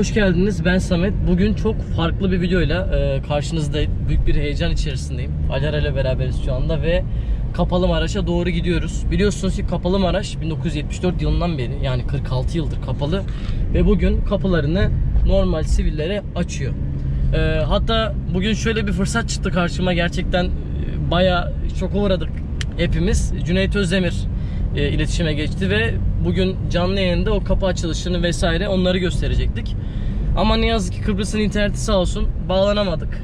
hoş geldiniz. Ben Samet. Bugün çok farklı bir videoyla e, karşınızdayım. Büyük bir heyecan içerisindeyim. Alara ile beraberiz şu anda ve Kapalı Maraş'a doğru gidiyoruz. Biliyorsunuz ki Kapalı Maraş 1974 yılından beri yani 46 yıldır kapalı ve bugün kapılarını normal sivillere açıyor. E, hatta bugün şöyle bir fırsat çıktı karşıma gerçekten e, bayağı şoka uğradık hepimiz. Cüneyt Özdemir e, iletişime geçti ve bugün canlı yayında o kapı açılışını vesaire onları gösterecektik. Ama ne yazık ki Kıbrıs'ın interneti sağ olsun bağlanamadık.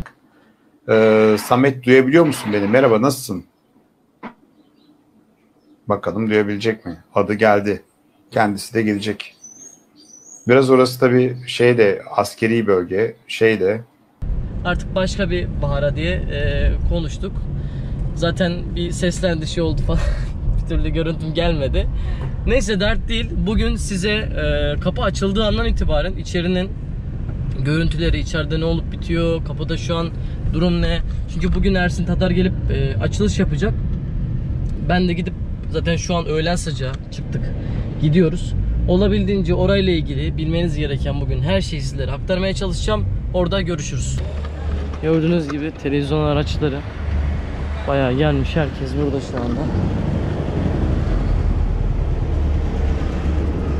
Ee, Samet duyabiliyor musun beni? Merhaba nasılsın? Bakalım duyabilecek mi? Adı geldi. Kendisi de gelecek. Biraz orası tabii şey de askeri bölge şey de Artık başka bir bahara diye e, konuştuk. Zaten bir seslendi şey oldu falan. Türlü görüntüm gelmedi. Neyse dert değil. Bugün size e, kapı açıldığı andan itibaren içerinin görüntüleri, içeride ne olup bitiyor, kapıda şu an durum ne? Çünkü bugün Ersin Tatar gelip e, açılış yapacak. Ben de gidip zaten şu an öğlen sıcağı çıktık. Gidiyoruz. Olabildiğince orayla ilgili bilmeniz gereken bugün her şeyi sizlere aktarmaya çalışacağım. Orada görüşürüz. Gördüğünüz gibi televizyon araçları bayağı gelmiş. Herkes burada şu anda.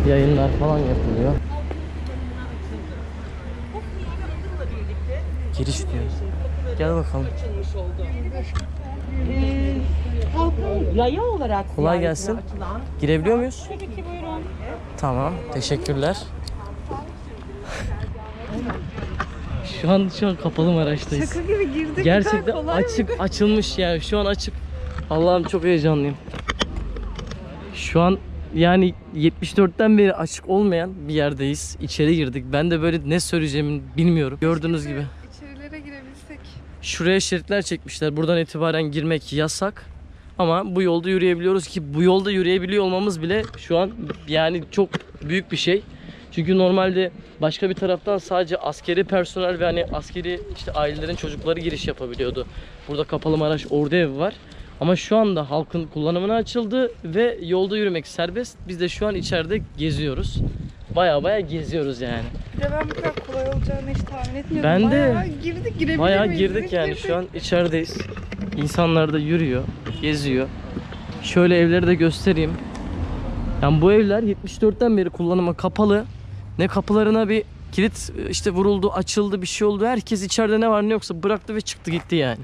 Yayınlar falan yapılıyor. Giriş diyor. Gel bakalım. yaya olarak Kolay gelsin. Girebiliyor muyuz? Tamam. Teşekkürler. Şu an şu an kapalı Maraş'tayız. Şaka gibi girdik. Gerçekten açık açılmış yani şu an açık. Allah'ım çok heyecanlıyım. Şu an yani 74'ten beri açık olmayan bir yerdeyiz. İçeri girdik. Ben de böyle ne söyleyeceğimi bilmiyorum. Gördüğünüz gibi. İçerilere girebilsek. Şuraya şeritler çekmişler. Buradan itibaren girmek yasak. Ama bu yolda yürüyebiliyoruz ki bu yolda yürüyebiliyor olmamız bile şu an yani çok büyük bir şey. Çünkü normalde başka bir taraftan sadece askeri personel ve hani askeri işte ailelerin çocukları giriş yapabiliyordu. Burada Kapalı Maraş Ordu Evi var. Ama şu anda halkın kullanımına açıldı ve yolda yürümek serbest. Biz de şu an içeride geziyoruz. Baya baya geziyoruz yani. De ben bu kadar kolay olacağını hiç tahmin etmiyordum. Ben de. Bayağı girdik girebilir Bayağı miyiz? girdik yani şu an içerideyiz. İnsanlar da yürüyor, geziyor. Şöyle evleri de göstereyim. Yani bu evler 74'ten beri kullanıma kapalı. Ne kapılarına bir kilit işte vuruldu, açıldı, bir şey oldu. Herkes içeride ne var ne yoksa bıraktı ve çıktı gitti yani.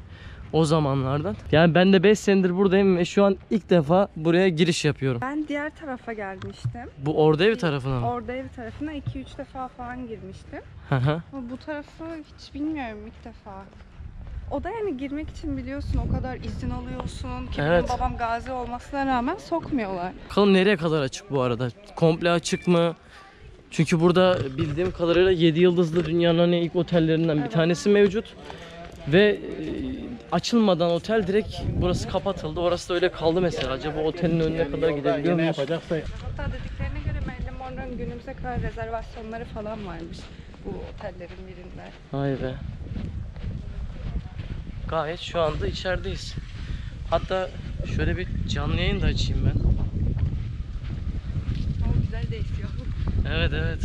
O zamanlardan. Yani ben de 5 senedir buradayım ve şu an ilk defa buraya giriş yapıyorum. Ben diğer tarafa gelmiştim. Bu orada ev tarafına mı? Orada ev tarafına 2-3 defa falan girmiştim. Hı hı. Ama bu tarafı hiç bilmiyorum ilk defa. O da yani girmek için biliyorsun o kadar izin alıyorsun. Ki Evet. benim babam gazi olmasına rağmen sokmuyorlar. Bakalım nereye kadar açık bu arada? Komple açık mı? Çünkü burada bildiğim kadarıyla 7 yıldızlı dünyanın hani ilk otellerinden bir tanesi mevcut. Ve e, açılmadan otel direkt burası kapatıldı. Orası da öyle kaldı mesela. Acaba otelin önüne kadar gidebiliyor muyuz? Hatta dediklerine göre Marilyn Monroe'nun günümüze kadar rezervasyonları falan varmış bu otellerin birinde. Vay be. Gayet şu anda içerideyiz. Hatta şöyle bir canlı yayın da açayım ben. Ama güzel de esiyor. Evet evet.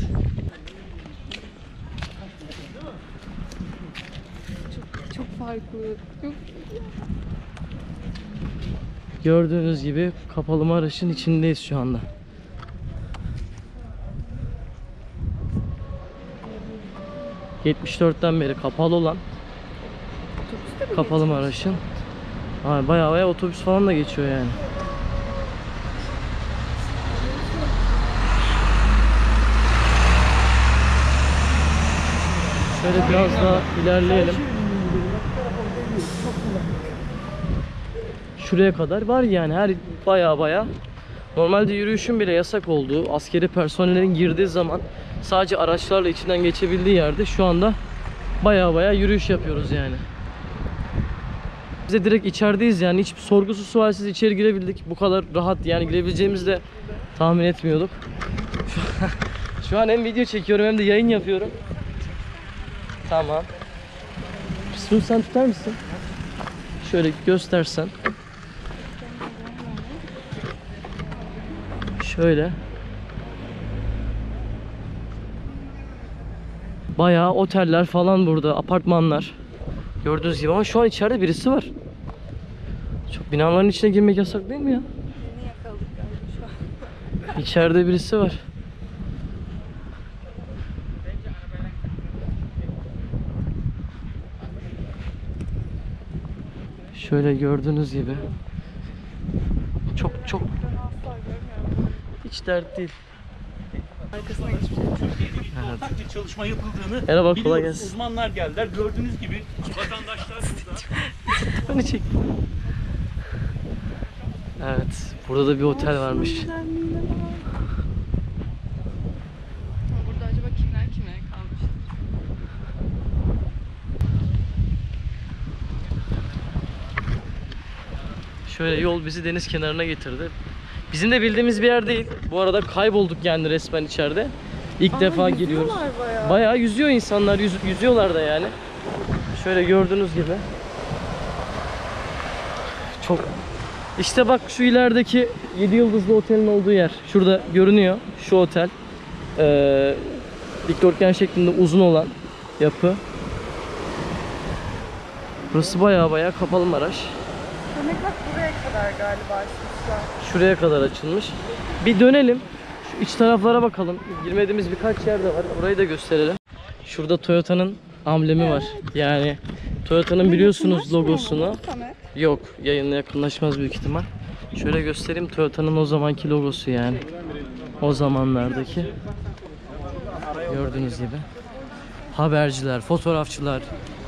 Çok farklı. Çok Gördüğünüz gibi kapalı Maraş'ın içindeyiz şu anda. ...74'ten beri kapalı olan... ...kapalı Maraş'ın... Ay, Baya baya otobüs falan da geçiyor yani. Şöyle biraz daha ilerleyelim. Şuraya kadar var yani her baya baya. Normalde yürüyüşün bile yasak olduğu, askeri personellerin girdiği zaman sadece araçlarla içinden geçebildiği yerde şu anda baya baya yürüyüş yapıyoruz yani. Biz de direkt içerideyiz yani hiç sorgusu sualsiz içeri girebildik. Bu kadar rahat yani girebileceğimizi de tahmin etmiyorduk. Şu an hem video çekiyorum hem de yayın yapıyorum. Tamam. Şunu sen tutar mısın? Şöyle göstersen. Şöyle. Bayağı oteller falan burada, apartmanlar. Gördüğünüz gibi ama şu an içeride birisi var. Çok binaların içine girmek yasak değil mi ya? İçeride birisi var. Şöyle gördüğünüz gibi. Çok çok Ben asla görmüyorum. Hiç dert değil. Arkasına şey yok. ortak bir çalışma yapıldığını Merhaba, kolay gelsin. Uzmanlar geldiler. Gördüğünüz gibi vatandaşlar burada. Beni çek. Evet, burada da bir otel varmış. Burada acaba kimler kimlere kalmış? Şöyle yol bizi deniz kenarına getirdi. Bizim de bildiğimiz bir yer değil. Bu arada kaybolduk yani resmen içeride. İlk defa giriyoruz. bayağı. Bayağı yüzüyor insanlar, yüz- yüzüyorlar da yani. Şöyle gördüğünüz gibi. Çok İşte bak şu ilerideki 7 yıldızlı otelin olduğu yer. Şurada görünüyor şu otel. Ee, dikdörtgen şeklinde uzun olan yapı. Burası bayağı bayağı kapalı Maraş. Demek bak buraya kadar galiba. Şuraya kadar açılmış. Bir dönelim. Şu iç taraflara bakalım. Girmediğimiz birkaç yer de var. Orayı da gösterelim. Şurada Toyota'nın amblemi var. Yani Toyota'nın biliyorsunuz logosunu. Yok, yayınla yakınlaşmaz büyük ihtimal. Şöyle göstereyim Toyota'nın o zamanki logosu yani. O zamanlardaki. Gördüğünüz gibi. Haberciler, fotoğrafçılar,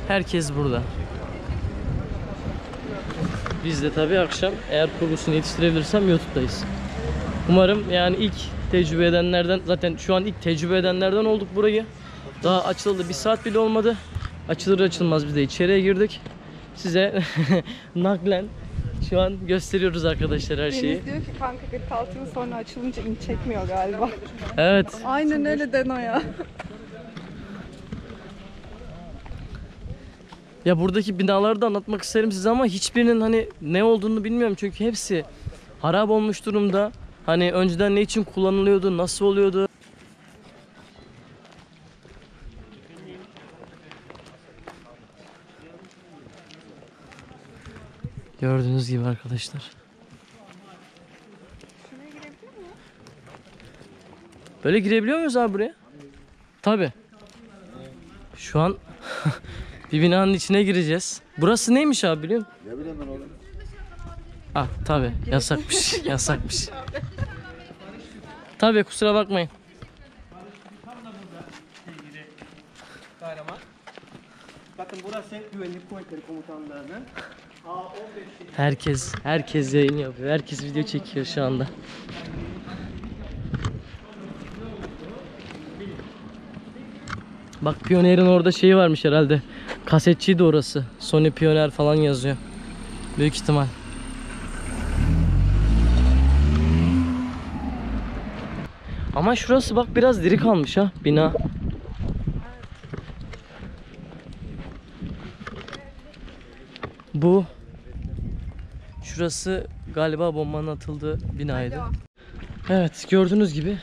herkes burada. Biz de tabii akşam eğer kurgusunu yetiştirebilirsem YouTube'dayız. Umarım yani ilk tecrübe edenlerden zaten şu an ilk tecrübe edenlerden olduk burayı. Daha açıldı bir saat bile olmadı. Açılır açılmaz biz de içeriye girdik. Size naklen şu an gösteriyoruz arkadaşlar her şeyi. Deniz diyor ki kanka 46 yıl sonra açılınca in çekmiyor galiba. Evet. Aynen öyle Deno ya. Ya buradaki binaları da anlatmak isterim size ama hiçbirinin hani ne olduğunu bilmiyorum çünkü hepsi harap olmuş durumda. Hani önceden ne için kullanılıyordu, nasıl oluyordu? Gördüğünüz gibi arkadaşlar. Böyle girebiliyor muyuz abi buraya? Tabi. Şu an bir binanın içine gireceğiz. Burası neymiş abi biliyor musun? Ne bileyim ben oğlum. Ah tabi yasakmış yasakmış. Tabi kusura bakmayın. Bakın burası güvenlik kuvvetleri komutanlarının Herkes herkes yayın yapıyor. Herkes video çekiyor şu anda. Bak Pioneer'in orada şeyi varmış herhalde. Kasetçiydi orası. Sony Pioneer falan yazıyor. Büyük ihtimal. Ama şurası bak biraz diri kalmış ha bina. Bu Şurası galiba bombanın atıldığı binaydı. Evet gördüğünüz gibi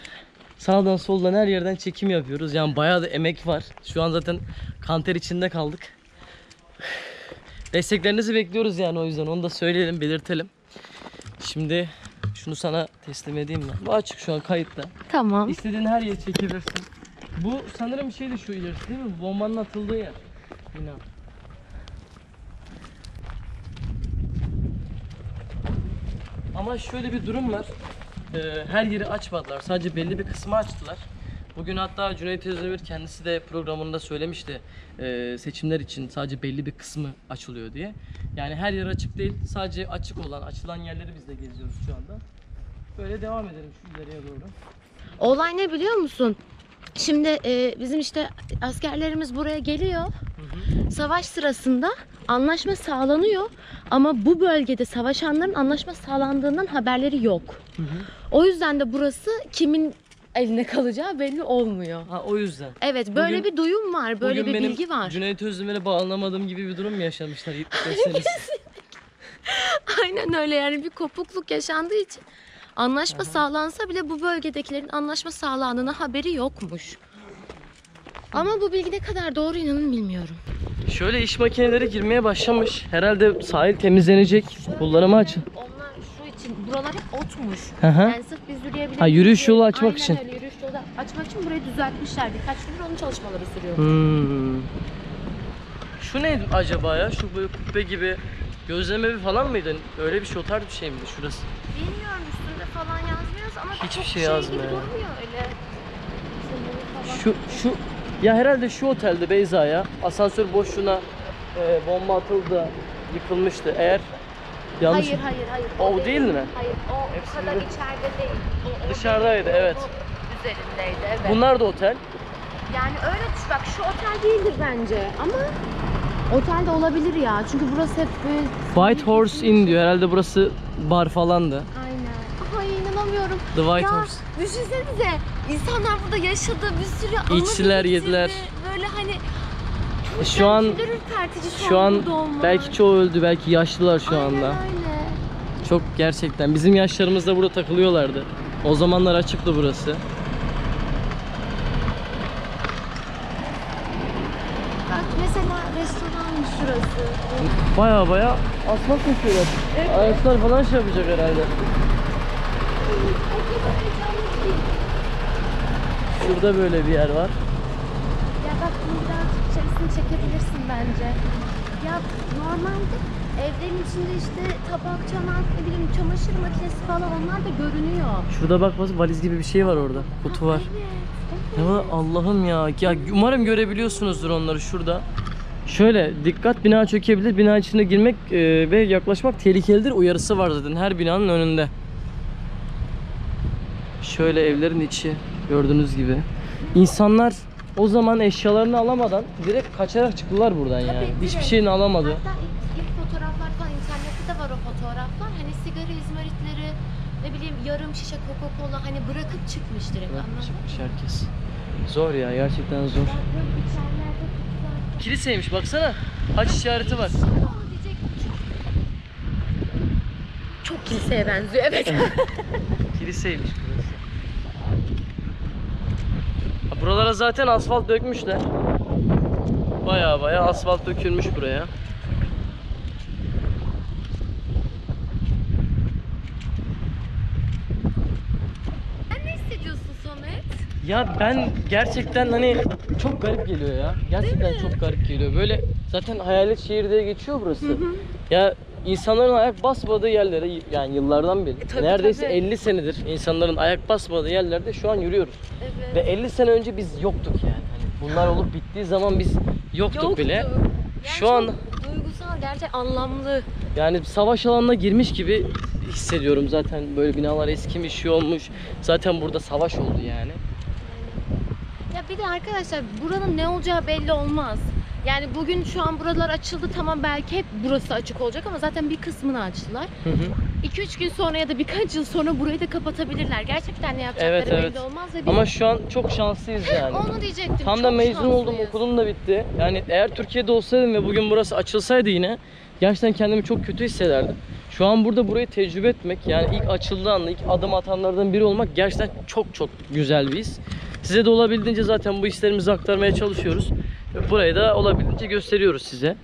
sağdan soldan her yerden çekim yapıyoruz. Yani bayağı da emek var. Şu an zaten kanter içinde kaldık. Desteklerinizi bekliyoruz yani o yüzden onu da söyleyelim belirtelim. Şimdi şunu sana teslim edeyim ben. Bu açık şu an kayıtta. Tamam. İstediğin her yeri çekebilirsin. Bu sanırım şeydi şu ilerisi değil mi? Bombanın atıldığı yer. Bina. Ama şöyle bir durum var. Ee, her yeri açmadılar. Sadece belli bir kısmı açtılar. Bugün hatta Cüneyt Özdemir kendisi de programında söylemişti. Ee, seçimler için sadece belli bir kısmı açılıyor diye. Yani her yer açık değil. Sadece açık olan, açılan yerleri biz de geziyoruz şu anda. Böyle devam edelim şu ileriye doğru. Olay ne biliyor musun? Şimdi e, bizim işte askerlerimiz buraya geliyor. Savaş sırasında anlaşma sağlanıyor ama bu bölgede savaşanların anlaşma sağlandığından haberleri yok. O yüzden de burası kimin eline kalacağı belli olmuyor. Ha o yüzden. Evet böyle Bugün- bir duyum var, böyle bir benim bilgi var. Cüneyt Özdemir'e bağlamadığım gibi bir durum mu yaşamışlar 75 senesi? Aynen öyle yani bir kopukluk yaşandığı için anlaşma sağlansa bile bu bölgedekilerin anlaşma sağlandığına haberi yokmuş. Ama bu bilgi ne kadar doğru inanın bilmiyorum. Şöyle iş makineleri girmeye başlamış. Herhalde sahil temizlenecek. Kullanıma açın. Onlar şu için buralar hep otmuş. Hı hı. Yani sırf biz yürüyebilelim. Ha, yürüyüş yolu açmak Aynen için. öyle yürüyüş yolu açmak için burayı düzeltmişler. Birkaç gündür onun çalışmaları sürüyor. Hmm. Şu ne acaba ya? Şu böyle kubbe gibi gözleme evi falan mıydı? Öyle bir şey o tarz bir şey miydi şurası? Bilmiyorum üstünde falan yazmıyoruz ama Hiçbir şey şey yazmıyor. Şu şu ya herhalde şu otelde Beyza ya asansör boşluğuna e, bomba atıldı, yıkılmıştı. Eğer yanlış Hayır hayır hayır. O değil mi? Hayır o Hepsi kadar içeride değil. O, o Dışarıdaydı, değil, o- evet. o Üzerindeydi evet. bunlar da otel. Yani öyle bak şu otel değildir bence ama otel de olabilir ya. Çünkü burası hep böyle White Horse Inn diyor. Herhalde burası bar falandı. İnanamıyorum. The White ya Horse. düşünsenize insanlar burada yaşadı bir sürü anı İçtiler, yediler. Böyle hani E, Şu an şu, an belki çoğu öldü, belki yaşlılar şu Aynen anda. öyle. Çok gerçekten. Bizim yaşlarımızda burada takılıyorlardı. O zamanlar açıktı burası. Bak mesela restoranmış şurası. Baya baya asfalt döküyorlar. Araçlar falan şey yapacak herhalde. Şurada böyle bir yer var. Ya bak birazcık içerisini çekebilirsin bence. Ya normalde evlerin içinde işte tabak, çanak, ne bileyim çamaşır makinesi falan onlar da görünüyor. Şurada bak bak, valiz gibi bir şey var orada. Kutu var. Evet. Ya Allah'ım ya. Ya umarım görebiliyorsunuzdur onları şurada. Şöyle dikkat bina çökebilir. Bina içine girmek e, ve yaklaşmak tehlikelidir. Uyarısı var zaten her binanın önünde. Şöyle evlerin içi gördüğünüz gibi. İnsanlar o zaman eşyalarını alamadan direkt kaçarak çıktılar buradan yani. Tabii, Hiçbir direkt. şeyini alamadı. Hatta ilk, ilk fotoğraflar falan internette de var o fotoğraflar. Hani sigara izmaritleri, ne bileyim yarım şişe Coca-Cola hani bırakıp çıkmış direkt Bırakıp anladın çıkmış herkes. Zor ya gerçekten zor. Kiliseymiş baksana. Haç işareti var. Çok kiliseye benziyor evet. Kiliseymiş burası. Ha, Buralara zaten asfalt dökmüşler. Baya baya asfalt dökülmüş buraya. Sen ne hissediyorsun Samet? Ya ben gerçekten hani çok garip geliyor ya. Gerçekten çok garip geliyor. Böyle zaten hayalet şehir diye geçiyor burası. Ya insanların ayak basmadığı yerlere yani yıllardan beri tabii, neredeyse tabii. 50 senedir insanların ayak basmadığı yerlerde şu an yürüyoruz. Evet. Ve 50 sene önce biz yoktuk yani. Hani bunlar olup bittiği zaman biz yoktuk, Yoktu. bile. Yani Şu an duygusal, gerçek anlamlı. yani savaş alanına girmiş gibi hissediyorum zaten böyle binalar eskimiş, şey olmuş. Zaten burada savaş oldu yani. Ya bir de arkadaşlar buranın ne olacağı belli olmaz. Yani bugün şu an buralar açıldı tamam belki hep burası açık olacak ama zaten bir kısmını açtılar. Hı hı. 2-3 gün sonra ya da birkaç yıl sonra burayı da kapatabilirler. Gerçekten ne yapacakları Evet, evet. belli olmaz ve Ama şu an çok şanslıyız yani. onu diyecektim. Tam da mezun oldum, şanslıyız. okulum da bitti. Yani eğer Türkiye'de olsaydım ve bugün burası açılsaydı yine gerçekten kendimi çok kötü hissederdim. Şu an burada burayı tecrübe etmek, yani ilk açıldığı anda ilk adım atanlardan biri olmak gerçekten çok çok güzel bir his. Size de olabildiğince zaten bu hislerimizi aktarmaya çalışıyoruz. Burayı da olabildiğince gösteriyoruz size.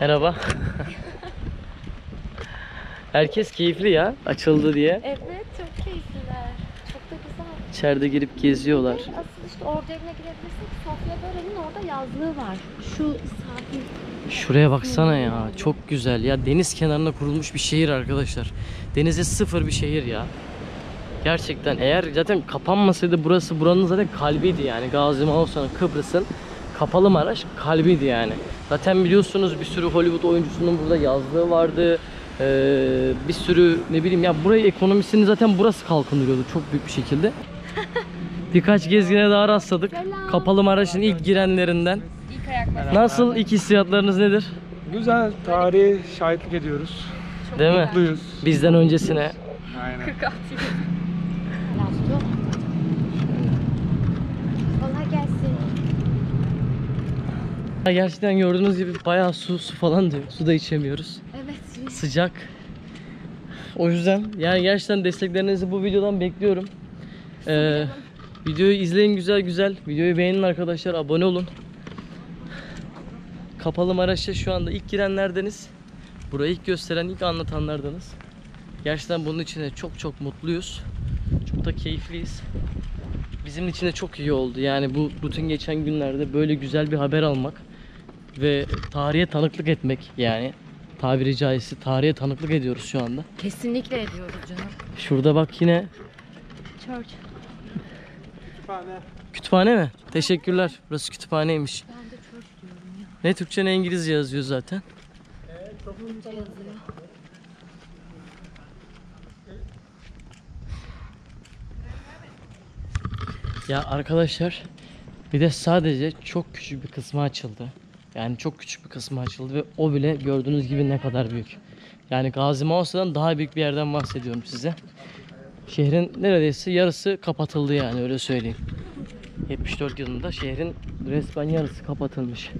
Merhaba. Herkes keyifli ya açıldı diye. Evet çok keyifliler. Çok da güzel. İçeride girip geziyorlar. Asıl işte orada evine girebilirsek Sofya Böre'nin orada yazlığı var. Şu sahil. Şuraya baksana ya. Çok güzel. Ya deniz kenarına kurulmuş bir şehir arkadaşlar. Denize sıfır bir şehir ya. Gerçekten eğer zaten kapanmasaydı burası buranın zaten kalbiydi yani. Gazi Mausan'ın Kıbrıs'ın kapalı Maraş kalbiydi yani. Zaten biliyorsunuz bir sürü Hollywood oyuncusunun burada yazlığı vardı. Ee, bir sürü ne bileyim ya burayı ekonomisini zaten burası kalkındırıyordu çok büyük bir şekilde. Birkaç gezgine daha rastladık. Selam. Kapalı Maraş'ın ilk girenlerinden. İlk. Nasıl ilk hissiyatlarınız nedir? Güzel, tarihe şahitlik ediyoruz. Değil mi? Mutluyuz. Bizden öncesine. Aynen. Lastik. Kolay gelsin. Ya Gerçekten gördüğünüz gibi bayağı su su falan diyor. Su da içemiyoruz. Evet. Sıcak. O yüzden yani gerçekten desteklerinizi bu videodan bekliyorum. Ee, Videoyu izleyin güzel güzel. Videoyu beğenin arkadaşlar. Abone olun. Kapalı Maraş'a şu anda ilk girenlerdeniz. Burayı ilk gösteren, ilk anlatanlardanız. Gerçekten bunun için de çok çok mutluyuz. Çok da keyifliyiz. Bizim için de çok iyi oldu. Yani bu bütün geçen günlerde böyle güzel bir haber almak ve tarihe tanıklık etmek yani tabiri caizse tarihe tanıklık ediyoruz şu anda. Kesinlikle ediyoruz canım. Şurada bak yine Church. kütüphane mi? Teşekkürler. Burası kütüphaneymiş. Ben de church diyorum ya. Ne Türkçe ne İngilizce yazıyor zaten. Bunca yazıyor. Ya arkadaşlar bir de sadece çok küçük bir kısmı açıldı. Yani çok küçük bir kısmı açıldı ve o bile gördüğünüz gibi ne kadar büyük. Yani Gazi Mauso'dan daha büyük bir yerden bahsediyorum size. Şehrin neredeyse yarısı kapatıldı yani öyle söyleyeyim. 74 yılında şehrin resmen yarısı kapatılmış.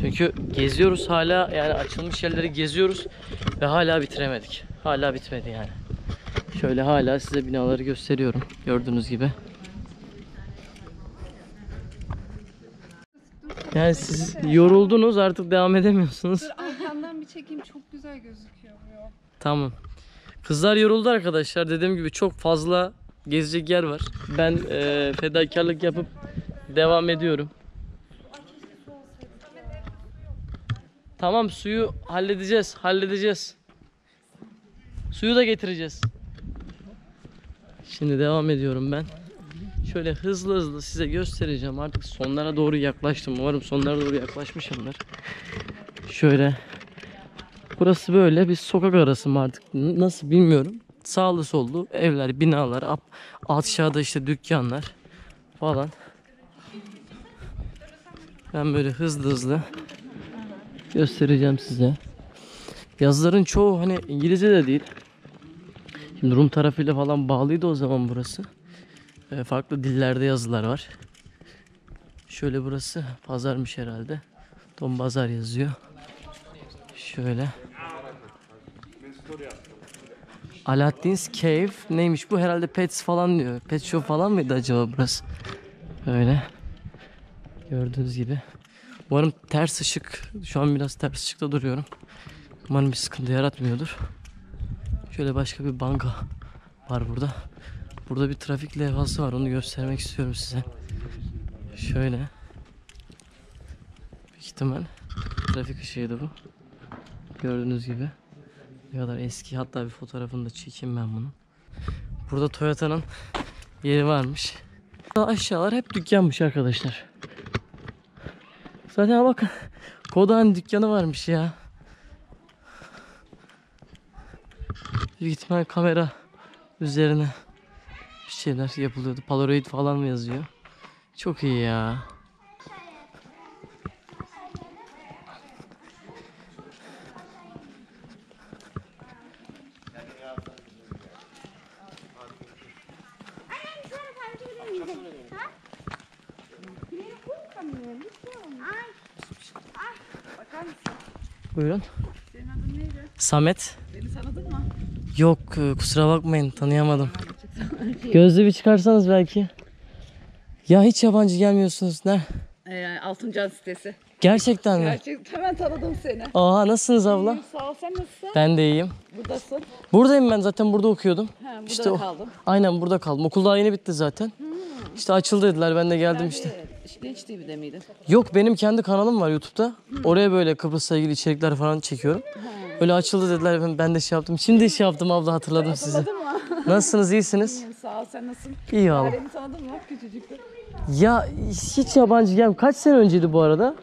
Çünkü geziyoruz hala yani açılmış yerleri geziyoruz ve hala bitiremedik. Hala bitmedi yani. Şöyle hala size binaları gösteriyorum gördüğünüz gibi. Yani siz yoruldunuz artık devam edemiyorsunuz. Arkamdan bir çekeyim çok güzel gözüküyor bu. Tamam. Kızlar yoruldu arkadaşlar. Dediğim gibi çok fazla gezecek yer var. Ben eee, fedakarlık yapıp devam ediyorum. Tamam suyu halledeceğiz. Halledeceğiz. Suyu da getireceğiz. Şimdi devam ediyorum ben. Şöyle hızlı hızlı size göstereceğim. Artık sonlara doğru yaklaştım. Umarım sonlara doğru yaklaşmışımdır. Şöyle Burası böyle bir sokak arası mı artık nasıl bilmiyorum. Sağlı sollu evler, binalar, aşağıda işte dükkanlar falan. Ben böyle hızlı hızlı göstereceğim size. Yazıların çoğu hani İngilizce de değil. Şimdi Rum tarafıyla falan bağlıydı o zaman burası. Ee, farklı dillerde yazılar var. Şöyle burası pazarmış herhalde. Don Bazar yazıyor. Şöyle. Aladdin's Cave neymiş bu herhalde pets falan diyor. Pet shop falan mıydı acaba burası? Öyle. Gördüğünüz gibi. Umarım ters ışık. Şu an biraz ters ışıkta duruyorum. Umarım bir sıkıntı yaratmıyordur. Şöyle başka bir banka var burada. Burada bir trafik levhası var. Onu göstermek istiyorum size. Şöyle. Büyük ihtimal trafik ışığıydı bu. Gördüğünüz gibi. Ne kadar eski. Hatta bir fotoğrafını da çekeyim ben bunun. Burada Toyota'nın yeri varmış. Aşağılar hep dükkanmış arkadaşlar. Zaten bakın. Kodak'ın dükkanı varmış ya. Büyük ihtimal kamera üzerine bir şeyler yapılıyordu. Polaroid falan mı yazıyor? Çok iyi ya. Buyurun. Samet. Beni tanıdın mı? Yok e, kusura bakmayın tanıyamadım. Gözlüğü bir çıkarsanız belki. Ya hiç yabancı gelmiyorsunuz ne? Ee, Altuncan sitesi. Gerçekten mi? Gerçekten hemen tanıdım seni. Aa nasılsınız abla? İyiyim, Sağ ol sen nasılsın? Ben de iyiyim. Buradasın. Buradayım ben zaten burada okuyordum. Ha, burada İşte o- kaldım. Aynen burada kaldım. Okul daha yeni bitti zaten. İşte açıldı dediler ben de geldim işte. Ee, Linç TV'de miydin? Yok benim kendi kanalım var YouTube'da. Oraya böyle Kıbrıs'la ilgili içerikler falan çekiyorum. Öyle açıldı dediler ben- ben de şey yaptım. Şimdi şey yaptım abla hatırladım sizi. Nasılsınız iyisiniz? İyiyim sağ ol sen nasılsın? İyi valla. Beni tanıdın mı? Küçücüktü. Ya hiç yabancı gel. Kaç sene önceydi bu arada?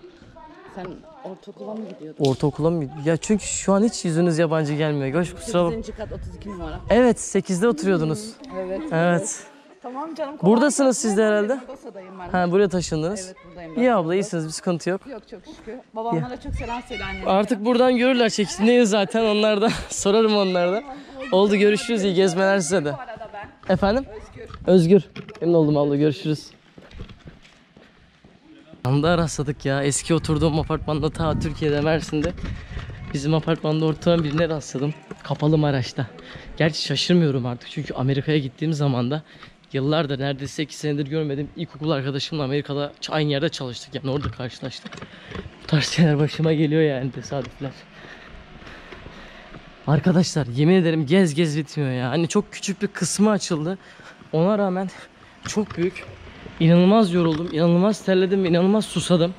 Sen ortaokula mı gidiyordun? Ortaokula mı? Ya çünkü şu an hiç yüzünüz yabancı gelmiyor. Hoş kusura bak. 8. kat 32 numara. Evet 8'de oturuyordunuz. Evet. Evet. Tamam canım. kolay Buradasınız gelsin. siz de herhalde. Bursa'dayım ben. Ha buraya taşındınız. Evet buradayım ben. İyi abla iyisiniz bir sıkıntı yok. Yok çok şükür. Babamlara çok selam söyle anneme. Artık buradan görürler çekimdeyiz zaten onlar da. Sorarım onlarda. Oldu görüşürüz iyi gezmeler size de. Bu arada ben. Efendim? Özgür. Memnun oldum abla görüşürüz. Anda rastladık ya. Eski oturduğum apartmanda ta Türkiye'de Mersin'de. Bizim apartmanda ortağın birine rastladım. Kapalı Maraş'ta. Gerçi şaşırmıyorum artık çünkü Amerika'ya gittiğim zaman da Yıllardır neredeyse 2 senedir görmedim. İlkokul arkadaşımla Amerika'da aynı yerde çalıştık yani orada karşılaştık. Bu tarz şeyler başıma geliyor yani tesadüfler. Arkadaşlar yemin ederim gez gez bitmiyor ya. Hani çok küçük bir kısmı açıldı. Ona rağmen çok büyük. İnanılmaz yoruldum, inanılmaz terledim inanılmaz susadım.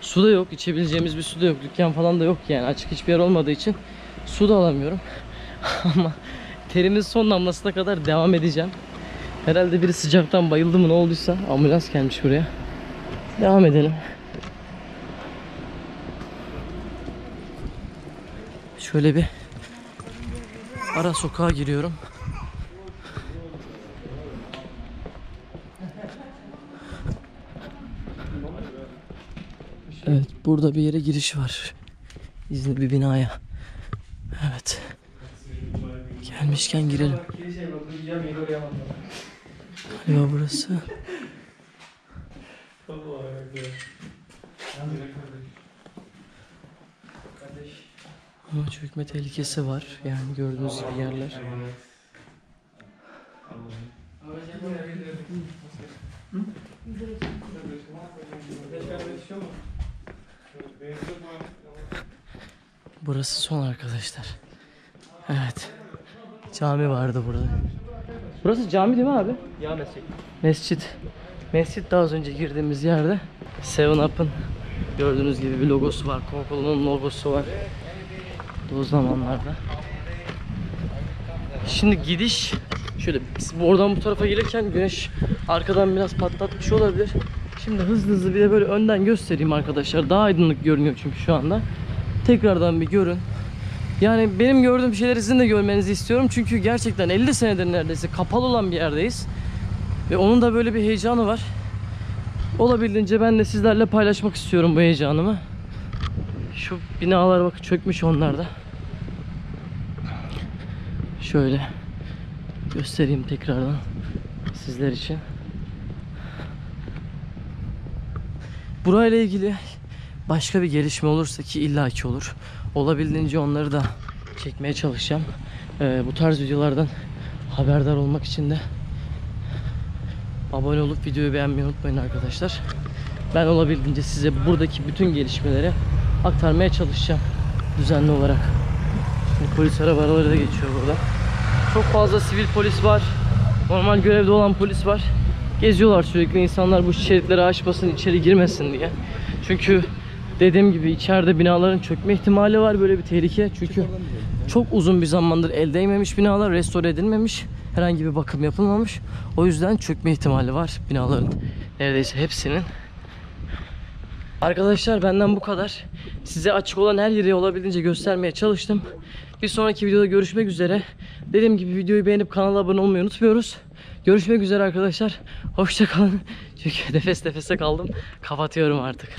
Su da yok, içebileceğimiz bir su da yok. Dükkan falan da yok yani. Açık hiçbir yer olmadığı için su da alamıyorum. Ama terimin son damlasına kadar devam edeceğim. Herhalde biri sıcaktan bayıldı mı ne olduysa ambulans gelmiş buraya. Devam edelim. Şöyle bir ara sokağa giriyorum. Evet, burada bir yere giriş var. İzinli bir binaya. Evet. Gelmişken girelim. Galiba burası. Ama çökme tehlikesi var. Yani gördüğünüz gibi yerler. Burası son arkadaşlar. Evet. Cami vardı burada. Burası cami değil mi abi? Ya mesleği. Mescit. Mescit daha az önce girdiğimiz yerde. Seven Up'ın gördüğünüz gibi bir logosu var. Coca-Cola'nın logosu var. O zamanlarda. Şimdi gidiş şöyle biz oradan bu tarafa gelirken güneş arkadan biraz patlatmış olabilir. Şimdi hızlı hızlı bir de böyle önden göstereyim arkadaşlar. Daha aydınlık görünüyor çünkü şu anda. Tekrardan bir görün. Yani benim gördüğüm şeyleri sizin de görmenizi istiyorum. Çünkü gerçekten 50 senedir neredeyse kapalı olan bir yerdeyiz. Ve onun da böyle bir heyecanı var. Olabildiğince ben de sizlerle paylaşmak istiyorum bu heyecanımı. Şu binalar bak çökmüş onlar da. Şöyle göstereyim tekrardan sizler için. Burayla ilgili başka bir gelişme olursa ki illaki olur. Olabildiğince onları da çekmeye çalışacağım. Ee, bu tarz videolardan haberdar olmak için de abone olup videoyu beğenmeyi unutmayın arkadaşlar. Ben olabildiğince size buradaki bütün gelişmeleri aktarmaya çalışacağım düzenli olarak. Şimdi polis arabaları da geçiyor burada. Çok fazla sivil polis var. Normal görevde olan polis var. Geziyorlar sürekli insanlar bu şeritleri aşmasın, içeri girmesin diye. Çünkü dediğim gibi içeride binaların çökme ihtimali var böyle bir tehlike. Çünkü çok uzun bir zamandır el değmemiş binalar, restore edilmemiş. Herhangi bir bakım yapılmamış. O yüzden çökme ihtimali var binaların neredeyse hepsinin. Arkadaşlar benden bu kadar. Size açık olan her yeri olabildiğince göstermeye çalıştım. Bir sonraki videoda görüşmek üzere. Dediğim gibi videoyu beğenip kanala abone olmayı unutmuyoruz. Görüşmek üzere arkadaşlar. Hoşça kalın. Çünkü nefes nefese kaldım. Kapatıyorum artık.